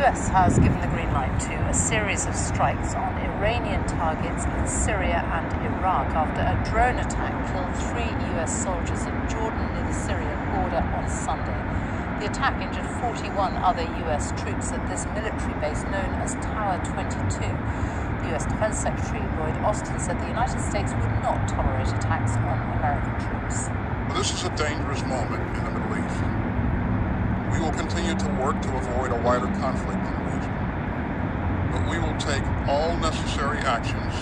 US has given the green light to a series of strikes on Iranian targets in Syria and Iraq after a drone attack killed three US soldiers in Jordan near the Syrian border on Sunday. The attack injured 41 other US troops at this military base known as Tower 22. The US Defense Secretary Lloyd Austin said the United States would not tolerate attacks on American troops. Well, this is a dangerous moment in the Middle East. We will continue to work to avoid a wider conflict in the region. But we will take all necessary actions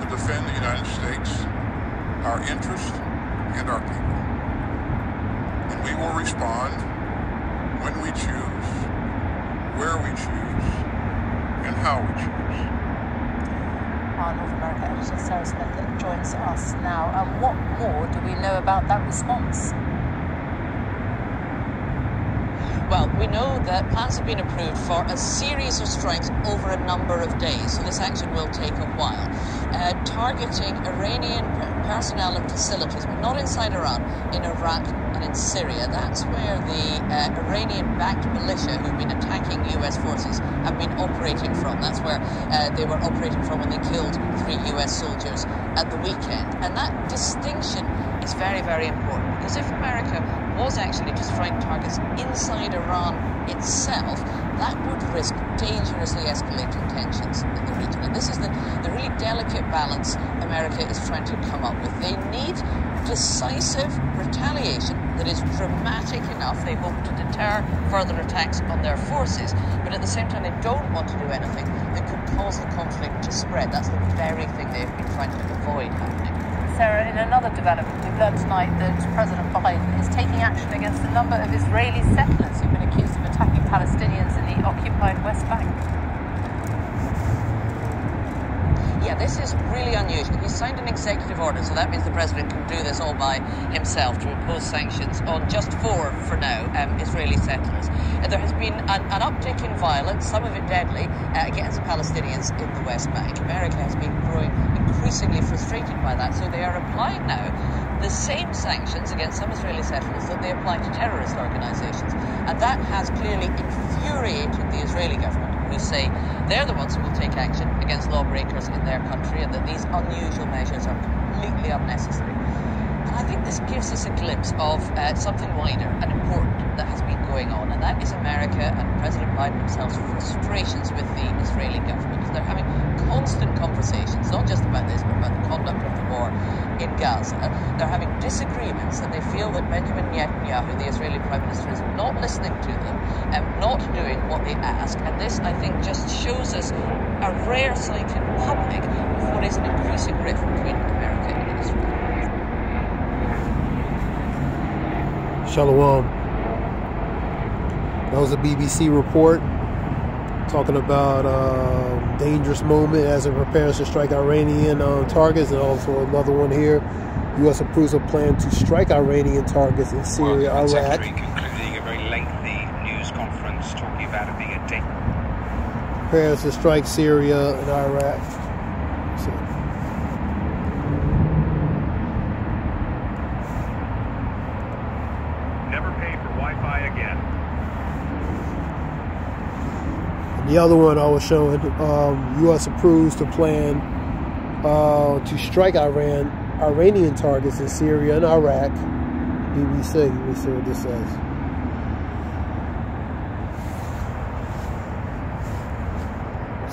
to defend the United States, our interests, and our people. And we will respond when we choose, where we choose, and how we choose. Our North America editor Sarah Smith joins us now. And what more do we know about that response? Well, we know that plans have been approved for a series of strikes over a number of days, so this action will take a while, uh, targeting Iranian personnel and facilities, but not inside Iran, in Iraq and in Syria. That's where the uh, Iranian backed militia who've been attacking US forces have been operating from. That's where uh, they were operating from when they killed three US soldiers at the weekend. And that distinction is very, very important because if America was actually to strike targets inside Iran itself, that would risk dangerously escalating tensions in the region. And this is the, the really delicate balance America is trying to come up with. They need decisive retaliation that is dramatic enough, they hope, to deter further attacks on their forces. But at the same time, they don't want to do anything that could cause the conflict to spread. That's the very thing they've been trying to avoid. Sarah, in another development, we've learned tonight that President Biden is taking action against a number of Israeli settlers who've been accused of attacking Palestinians in the occupied West Bank. Yeah, this is really unusual. He signed an executive order, so that means the president can do this all by himself to impose sanctions on just four, for now, um, Israeli settlers. There has been an, an, uptick in violence, some of it deadly, uh, against Palestinians in the West Bank. America has been growing increasingly frustrated by that, so they are applying now the same sanctions against some Israeli settlers that they apply to terrorist organizations. And that has clearly infuriated the Israeli government who say they're the ones who will take action against lawbreakers in their country and that these unusual measures are completely unnecessary. And I think this gives us a glimpse of uh, something wider and important going on, and that is America and President Biden himself's frustrations with the Israeli government. Because They're having constant conversations, not just about this, but about the conduct of the war in Gaza. They're having disagreements, and they feel that Benjamin Netanyahu, the Israeli Prime Minister, is not listening to them and not doing what they ask. And this, I think, just shows us a rare sight in public of what is an increasing rift between America and Israel. Shalom. That was a BBC report talking about uh, dangerous moment as it prepares to strike Iranian uh, targets, and also another one here. U.S. approves a plan to strike Iranian targets in Syria, well, Iraq. concluding a very lengthy news conference talking about it being a day. Prepares to strike Syria and Iraq. The other one I was showing, um, U.S. approves the plan uh, to strike Iran, Iranian targets in Syria and Iraq. BBC, let me see what this says.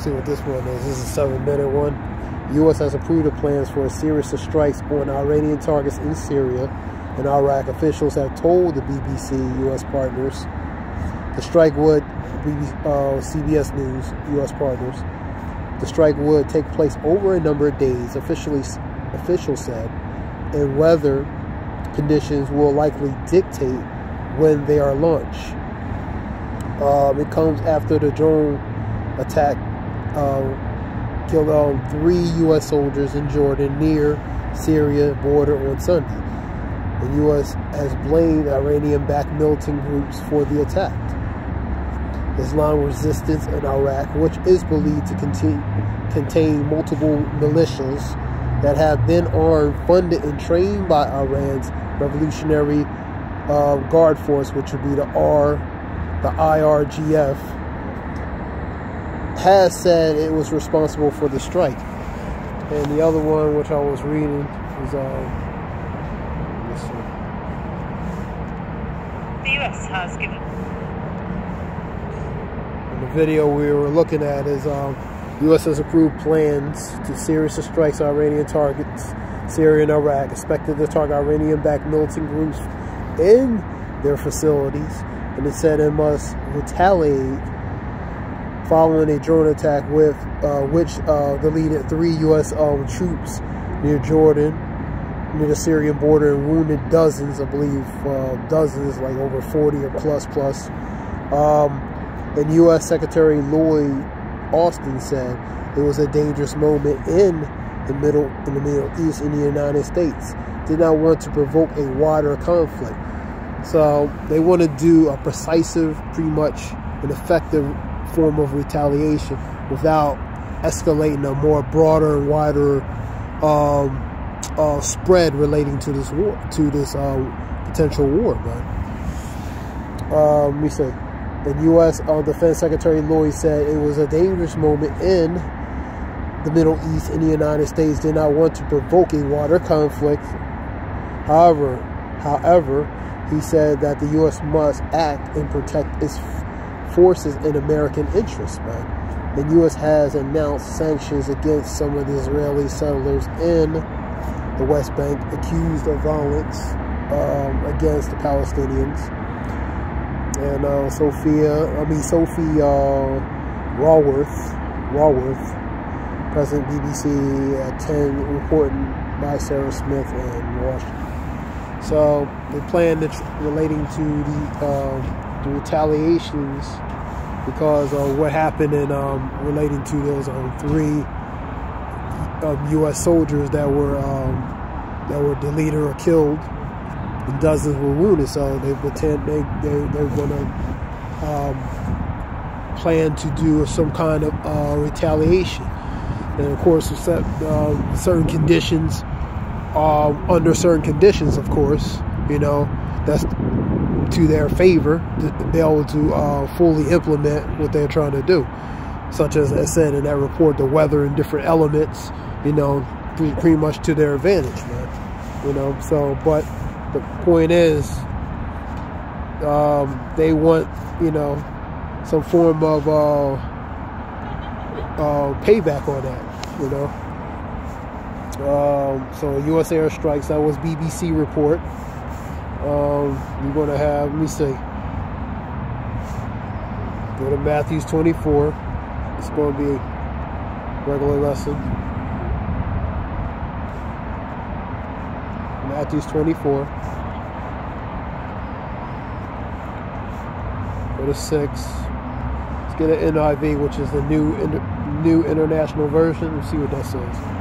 See what this one is. This is a seven-minute one. U.S. has approved the plans for a series of strikes on Iranian targets in Syria and Iraq. Officials have told the BBC U.S. partners the strike would uh, CBS News, U.S. partners. The strike would take place over a number of days, officially officials said, and weather conditions will likely dictate when they are launched. Um, it comes after the drone attack uh, killed um, three U.S. soldiers in Jordan near Syria border on Sunday. The U.S. has blamed Iranian-backed militant groups for the attack. Islam resistance in Iraq, which is believed to contain, contain multiple militias that have been armed, funded, and trained by Iran's Revolutionary uh, Guard Force, which would be the R, the IRGF, has said it was responsible for the strike. And the other one, which I was reading, is um, The US has given. Video we were looking at is um, U.S. has approved plans to seriously strike Iranian targets, Syria and Iraq, expected to target Iranian-backed militant groups in their facilities, and it said it must retaliate following a drone attack with uh, which uh, deleted three U.S. Um, troops near Jordan, near the Syrian border, and wounded dozens, I believe, uh, dozens, like over 40 or plus plus. Um, and U.S. Secretary Lloyd Austin said it was a dangerous moment in the middle in the Middle East in the United States. Did not want to provoke a wider conflict. So they want to do a precisive, pretty much an effective form of retaliation without escalating a more broader and wider um, uh, spread relating to this war, to this uh, potential war, man. Uh, let me say. The U.S. Uh, Defense Secretary Lloyd said it was a dangerous moment in the Middle East and the United States did not want to provoke a wider conflict. However, however, he said that the U.S. must act and protect its forces in American interests, man. The U.S. has announced sanctions against some of the Israeli settlers in the West Bank accused of violence um, against the Palestinians and uh, Sophia, I mean Sophie uh, Raworth, Raworth, President BBC at 10, reporting by Sarah Smith in Washington. So the plan that's relating to the, uh, the retaliations because of what happened in um, relating to those um, three U.S. Um, soldiers that were um, that were deleted or killed and dozens were wounded. So they pretend they they they're going to um, plan to do some kind of uh, retaliation, and of course, uh, certain conditions. Uh, under certain conditions, of course, you know that's to their favor to be able to uh, fully implement what they're trying to do. Such as I said in that report, the weather and different elements, you know, pretty, pretty much to their advantage, man. You know, so but the point is, um, they want, you know, some form of uh, uh, payback on that, you know. Um, so U.S. airstrikes, that was BBC report. Um, you're going to have, let me see, go to Matthews 24. It's going to be a regular lesson. Matthews 24. Go to 6. Let's get an NIV, which is the new new international version. Let's see what that says.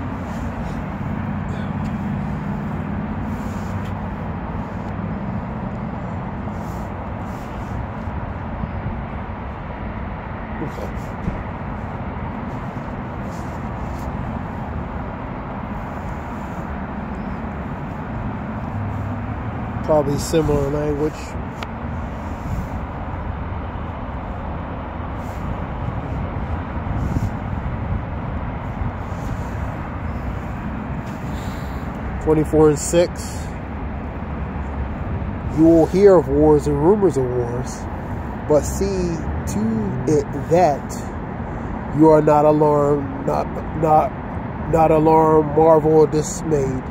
Probably similar language. Twenty-four and six. You will hear of wars and rumors of wars, but see to it that you are not alarmed, not not not alarmed, marvel, or dismayed.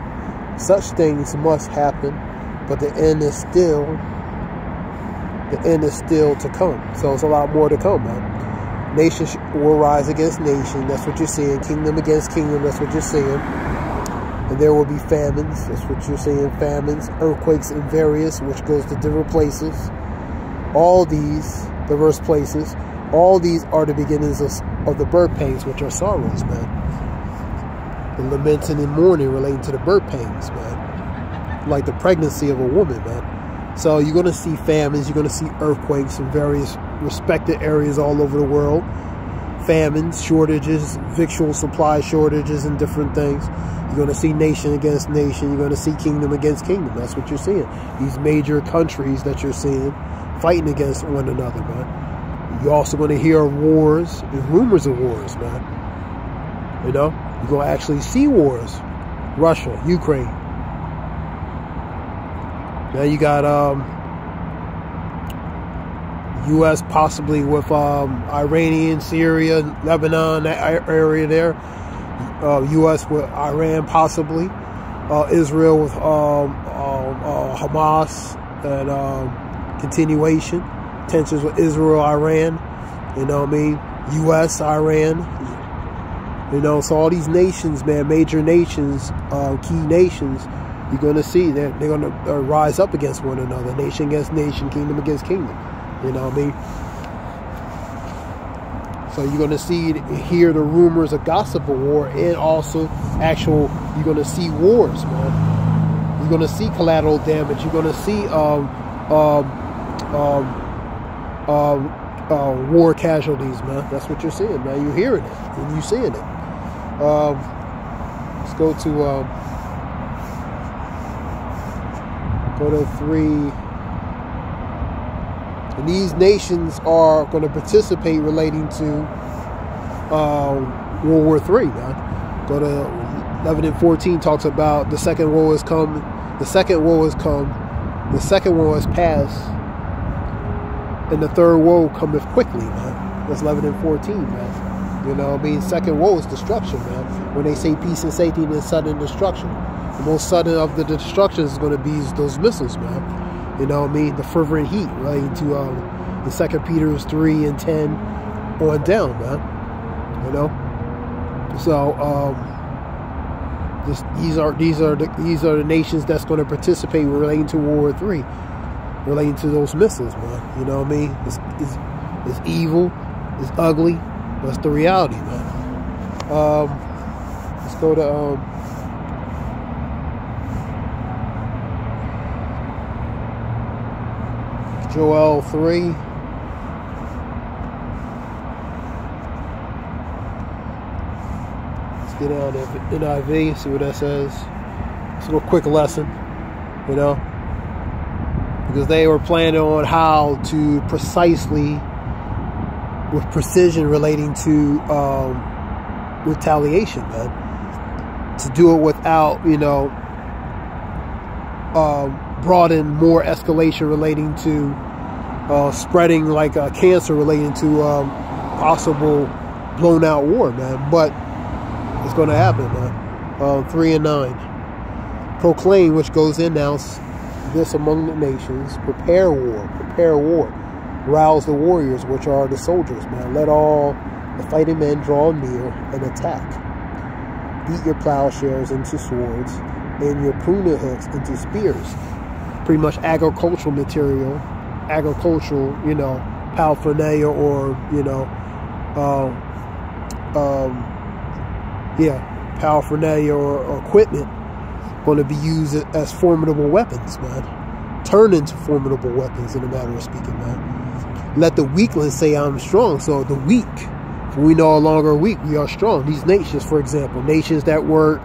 Such things must happen but the end is still the end is still to come. So it's a lot more to come, man. Nation will rise against nation. That's what you're seeing. Kingdom against kingdom. That's what you're seeing. And there will be famines. That's what you're seeing. Famines, earthquakes in various, which goes to different places. All these diverse places. All these are the beginnings of, of the birth pains, which are sorrows, man. The lamenting and mourning relating to the birth pains, man like the pregnancy of a woman, man. So you're going to see famines, you're going to see earthquakes in various respected areas all over the world. Famines, shortages, victual supply shortages, and different things. You're going to see nation against nation. You're going to see kingdom against kingdom. That's what you're seeing. These major countries that you're seeing fighting against one another, man. You're also going to hear wars and rumors of wars, man. You know, you're going to actually see wars. Russia, Ukraine. Now you got um, U.S. possibly with um, Iranian, Syria, Lebanon, that area there. Uh, U.S. with Iran possibly. Uh, Israel with um, um uh, Hamas and um, continuation tensions with Israel, Iran. You know what I mean? U.S., Iran. You know, so all these nations, man, major nations, uh, key nations, you're going to see they're, they're going to uh, rise up against one another, nation against nation, kingdom against kingdom. You know what I mean? So you're going to see, hear the rumors of gossip of war, and also actual. You're going to see wars, man. You're going to see collateral damage. You're going to see um, um, um, um, uh, war casualties, man. That's what you're seeing, man. You're hearing it and you're seeing it. Um, let's go to um, go to three. And these nations are going to participate relating to um, World War Three, man. Go to 11 and 14 talks about the second war has come. The second war has come. The second war has passed and the third war cometh quickly, man. That's 11 and 14, man. You know, I mean, second woe is destruction, man. When they say peace and safety and sudden destruction, most sudden of the destruction is going to be those missiles, man. You know, I mean, the fervent heat, right? Into um, the Second Peter's three and ten on down, man. You know, so um, this, these are these are the, these are the nations that's going to participate relating to World War Three relating to those missiles, man. You know what I mean? It's, it's, it's evil, it's ugly, but it's the reality, man. Um, let's go to um, Joel 3. Let's get down to NIV, see what that says. It's a little quick lesson, you know because they were planning on how to precisely, with precision, relating to um, retaliation, man. To do it without, you know, uh, brought in more escalation relating to uh, spreading like a cancer relating to um, possible blown out war, man. But it's going to happen, man. Uh, three and nine. Proclaim, which goes in now, this among the nations. Prepare war, prepare war. Rouse the warriors, which are the soldiers, man. Let all the fighting men draw near and attack. Beat your plowshares into swords and your pruning hooks into spears. Pretty much agricultural material, agricultural, you know, paraphernalia or, you know, uh, um, yeah, paraphernalia or, or equipment going to be used as formidable weapons, man. Turn into formidable weapons in a matter of speaking, man. Let the weakling say I'm strong. So the weak, we no longer weak, we are strong. These nations, for example, nations that were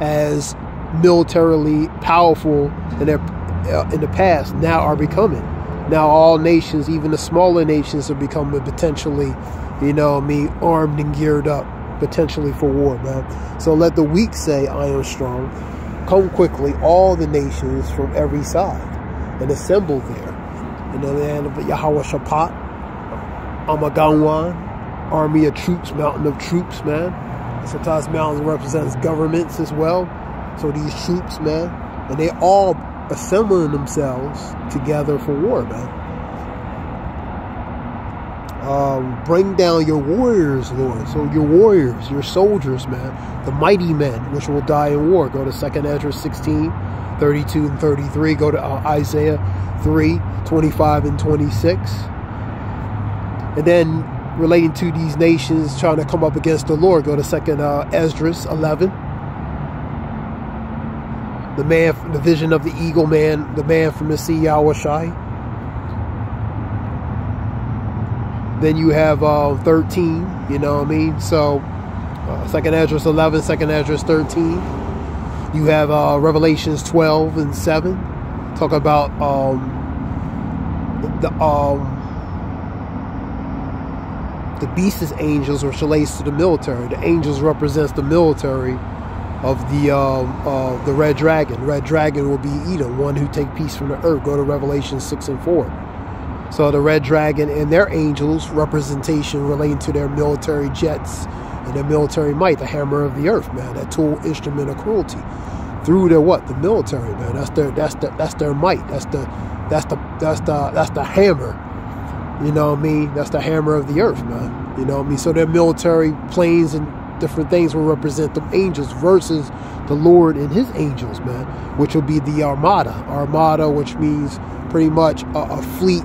as militarily powerful in their uh, in the past now are becoming. Now all nations, even the smaller nations, are becoming potentially, you know, me armed and geared up potentially for war, man. So let the weak say, I am strong. Come quickly, all the nations from every side, and assemble there in the land of Yahweh Shapat, Amaganwan, army of troops, mountain of troops, man. Sometimes mountains represents governments as well. So these troops, man, and they all assembling themselves together for war, man. Um, bring down your warriors, Lord. So your warriors, your soldiers, man, the mighty men, which will die in war. Go to 2nd Ezra 16, 32 and 33. Go to uh, Isaiah 3, 25 and 26. And then relating to these nations trying to come up against the Lord, go to 2nd uh, Esdras 11. The man, the vision of the eagle man, the man from the sea, Yahushai. Then you have uh, 13, you know what I mean? So, uh, Second Esdras 11, Second Esdras 13. You have uh, Revelations 12 and 7. Talk about um, the um, The beast is angels, which relates to the military. The angels represents the military of the um, uh, the red dragon. Red dragon will be Edom, one who take peace from the earth. Go to Revelation six and four. So the red dragon and their angels representation relating to their military jets and their military might, the hammer of the earth, man, that tool instrument of cruelty. Through their what? The military, man. That's their that's the that's their might. That's the that's the that's the that's the hammer. You know what I mean? That's the hammer of the earth, man. You know what I mean? So their military planes and different things will represent them angels versus the Lord and his angels, man, which will be the armada. Armada, which means pretty much a, a fleet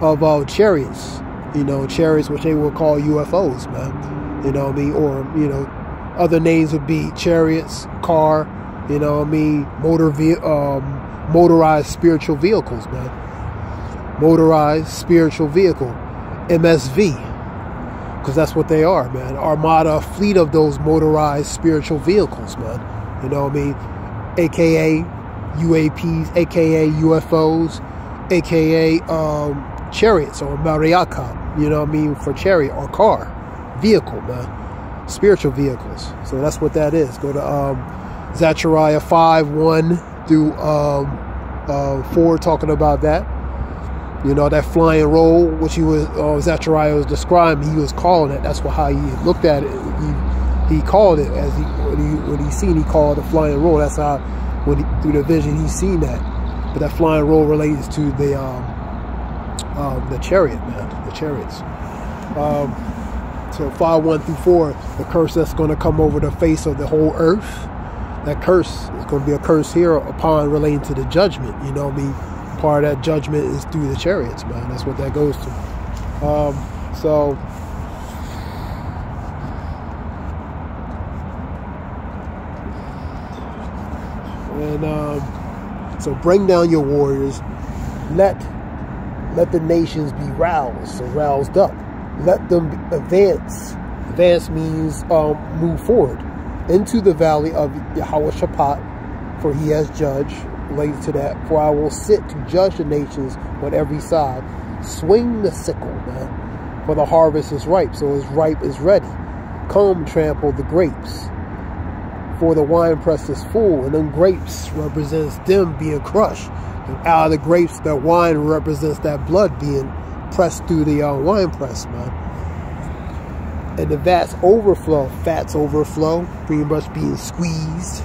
of uh, chariots, you know, chariots which they will call UFOs, man. You know what I mean? Or, you know, other names would be chariots, car, you know what I mean, motor ve- um, motorized spiritual vehicles, man. Motorized spiritual vehicle, MSV, because that's what they are, man. Armada, fleet of those motorized spiritual vehicles, man. You know what I mean? AKA UAPs, AKA UFOs, AKA um, chariots or Mariaka, you know what I mean, for chariot or car, vehicle, man. Spiritual vehicles. So that's what that is. Go to um, Zechariah 5 1 through um, uh, 4, talking about that. You know, that flying roll, which he was, uh, Zechariah was describing, he was calling it. That's what, how he looked at it. He, he called it as he when he when he seen he called the flying roll. That's how when he, through the vision he seen that. But that flying roll relates to the um, um, the chariot, man, the chariots. Um, so five one through four, the curse that's going to come over the face of the whole earth. That curse is going to be a curse here upon relating to the judgment. You know, I mean, part of that judgment is through the chariots, man. That's what that goes to. Um, so. And um, so bring down your warriors. Let let the nations be roused, so roused up. Let them advance. Advance means um, move forward into the valley of Yahweh for he has judged. Related to that, for I will sit to judge the nations on every side. Swing the sickle, man, for the harvest is ripe, so is ripe is ready. Come trample the grapes, for the winepress is full, and then grapes represents them being crushed. And out of the grapes, that wine represents that blood being pressed through the uh, wine press, man. And the vats overflow, fats overflow, pretty much being squeezed.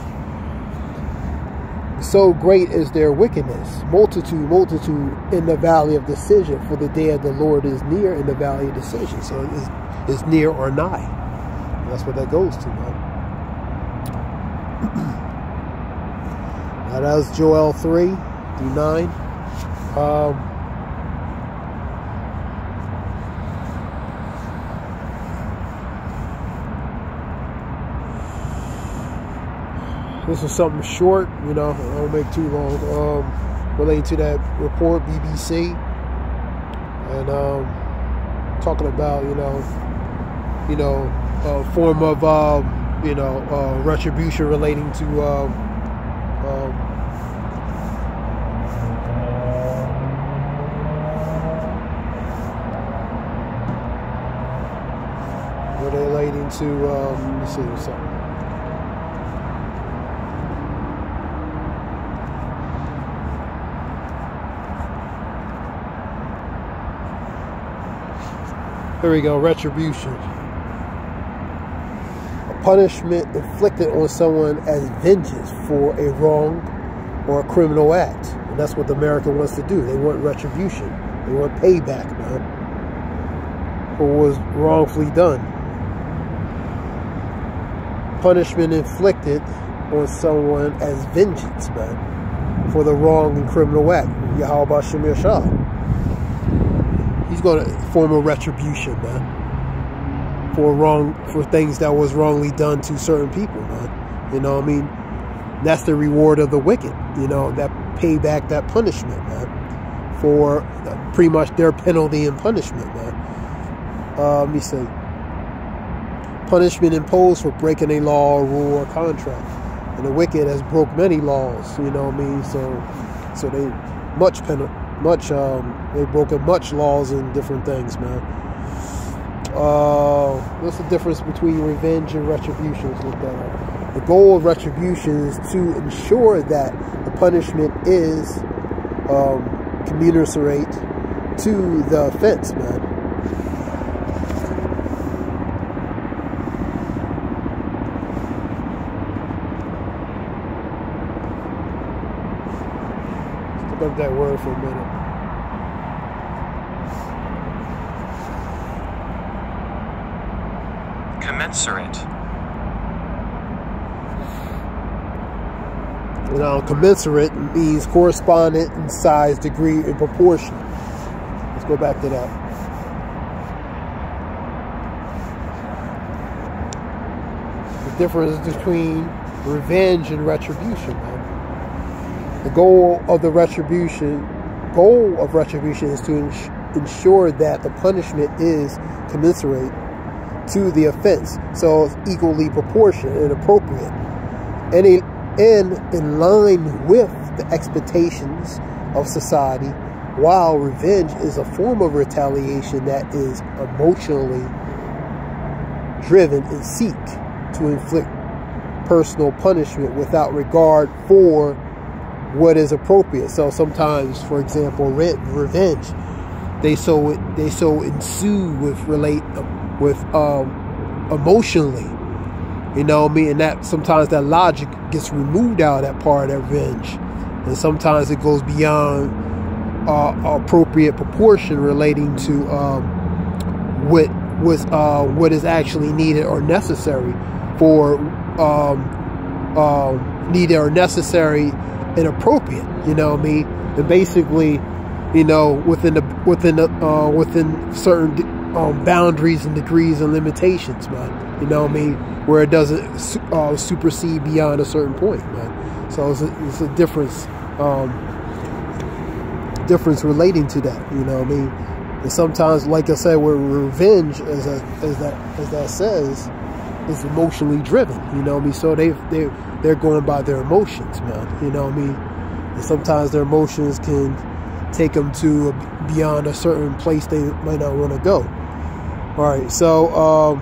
So great is their wickedness, multitude, multitude in the valley of decision, for the day of the Lord is near in the valley of decision. So it is, it's near or nigh. That's what that goes to, man. now that was Joel 3 through 9. Um, this is something short, you know, I won't make too long. Um, related to that report, BBC, and um, talking about, you know, you know, a form of, um, you know, uh, retribution relating to um, um, relating to, um, let's see, something. Here we go, retribution. A punishment inflicted on someone as vengeance for a wrong or a criminal act. And that's what America wants to do. They want retribution. They want payback, man. For what was wrongfully done. Punishment inflicted on someone as vengeance, man. For the wrong and criminal act. Yahweh Shemir Shah going to form a retribution, man, for wrong for things that was wrongly done to certain people, man. You know, I mean, that's the reward of the wicked. You know, that payback, that punishment, man, for pretty much their penalty and punishment, man. Uh, let me see. Punishment imposed for breaking a law, rule, or contract. And the wicked has broke many laws. You know what I mean? So, so they much penalty much um, they've broken much laws and different things man uh, what's the difference between revenge and retribution? The goal of retribution is to ensure that the punishment is um, commensurate to the offense, man. Up that word for a minute. Commensurate. Now, commensurate means correspondent in size, degree, and proportion. Let's go back to that. The difference between revenge and retribution. The goal of the retribution, goal of retribution is to ensure that the punishment is commensurate to the offense, so it's equally proportionate and appropriate. Any and in line with the expectations of society, while revenge is a form of retaliation that is emotionally driven and seek to inflict personal punishment without regard for what is appropriate. So sometimes, for example, re- revenge, they so they so ensue with relate with um, emotionally you know what I mean? And that sometimes that logic gets removed out of that part of that revenge. And sometimes it goes beyond uh, appropriate proportion relating to um, what was uh, what is actually needed or necessary for um, um, needed or necessary and appropriate. You know what I mean? And basically, you know, within the within the uh, within certain um, boundaries and degrees and limitations, man. You know what I mean? Where it doesn't uh, supersede beyond a certain point, man. So it's a, it's a difference, um, difference relating to that. You know what I mean? And sometimes, like I said, where revenge, as, a, as that as that says, is emotionally driven. You know what I mean? So they they they're going by their emotions, man. You know what I mean? And sometimes their emotions can take them to beyond a certain place they might not want to go. All right, so um,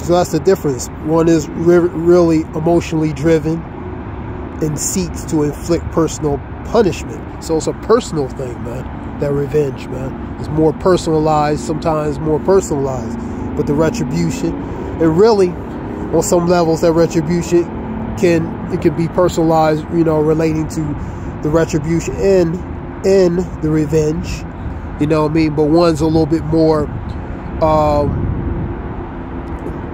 so that's the difference. One is re- really emotionally driven and seeks to inflict personal punishment. So it's a personal thing, man. That revenge, man, is more personalized. Sometimes more personalized, but the retribution, and really, on some levels, that retribution can it can be personalized. You know, relating to the retribution and in the revenge. You know what I mean? But one's a little bit more um,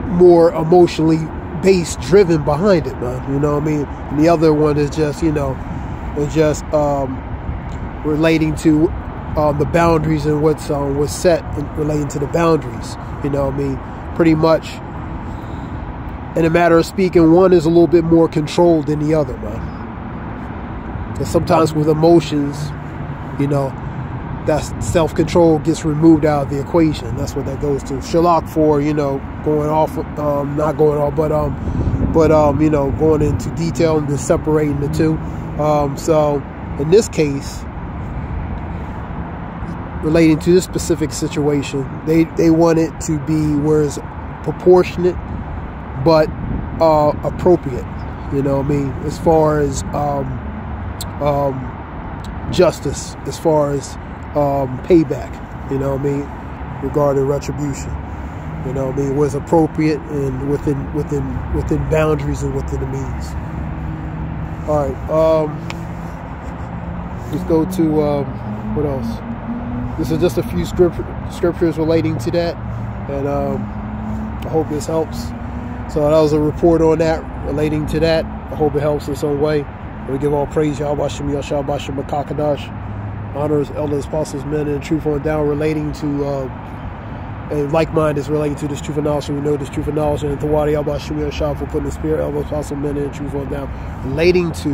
more emotionally based, driven behind it, man. You know what I mean? And the other one is just, you know, is just um, relating to um, the boundaries and what's um, what's set in, relating to the boundaries. You know what I mean? Pretty much. In a matter of speaking, one is a little bit more controlled than the other, man. And sometimes with emotions, you know, that self control gets removed out of the equation. That's what that goes to. Sherlock for you know going off, um, not going off, but um, but um, you know, going into detail and just separating the two. Um, so in this case, relating to this specific situation, they they want it to be where it's proportionate, but uh, appropriate. You know what I mean? As far as um, um, justice, as far as um, payback, you know what I mean, regarding retribution. You know what I mean, was appropriate and within within within boundaries and within the means. All right, um, let's go to um, what else? This is just a few script, scriptures relating to that, and um, I hope this helps. So that was a report on that relating to that. I hope it helps in some way. We give all praise, Yahweh Shem Yahshua Bashem Makakadash honors elders, apostles, men, and truth on down relating to uh, and like mind is relating to this truth of knowledge. We know this truth of knowledge and Tawadi Abba Shemir Shah for putting the spirit, elders, apostles, men, and truth on down relating to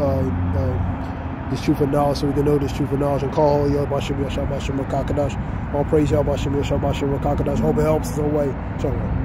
uh, uh, this truth of knowledge. So we can know this truth of knowledge and call holy Abba Shemir Shah Bashem Kakadash. All praise Yahweh Shemir Shah Bashem Kakadash. Hope it helps in some way. Shalom.